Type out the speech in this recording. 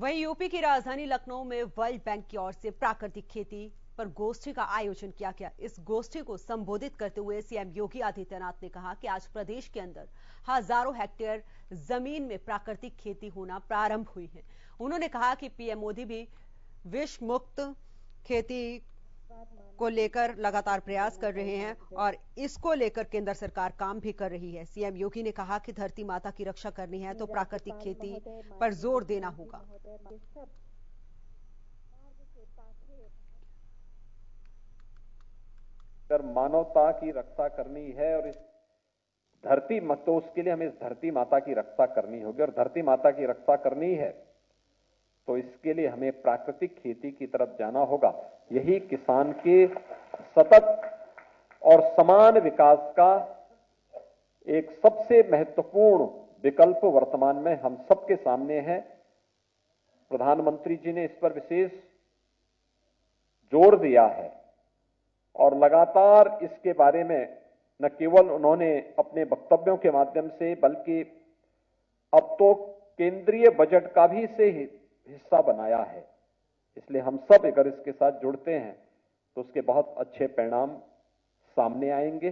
वहीं यूपी की राजधानी लखनऊ में वर्ल्ड बैंक की ओर से प्राकृतिक खेती पर गोष्ठी का आयोजन किया गया। इस गोष्ठी को संबोधित करते हुए सीएम योगी आदित्यनाथ ने कहा कि आज प्रदेश के अंदर हज़ारों हेक्टेयर ज़मीन में प्राकृतिक खेती होना प्रारंभ हुई है। उन्होंने कहा कि पीएम मोदी भी विश्व मुक्त खेती को लेकर लगातार प्रयास कर रहे हैं और इसको लेकर केंद्र सरकार काम भी कर रही है। सीएम योगी ने कहा कि धरती माता की रक्षा करनी है तो प्राकृतिक खेती पर ज़ोर देना होगा। मानवता की रक्षा करनी है और इस धरती तो उसके लिए हमें इस धरती माता की रक्षा करनी होगी और धरती माता की रक्षा करनी है। तो इसके लिए हमें प्राकृतिक खेती की तरफ़ जाना होगा। यही किसान के सतत और समान विकास का एक सबसे महत्वपूर्ण विकल्प वर्तमान में हम सबके सामने है। प्रधानमंत्री जी ने इस पर विशेष ज़ोर दिया है और लगातार इसके बारे में न केवल उन्होंने अपने वक्तव्यों के माध्यम से, बल्कि अब तो केंद्रीय बजट का भी से हिस्सा बनाया है। इसलिए हम सब अगर इसके साथ जुड़ते हैं तो उसके बहुत अच्छे परिणाम सामने आएँगे।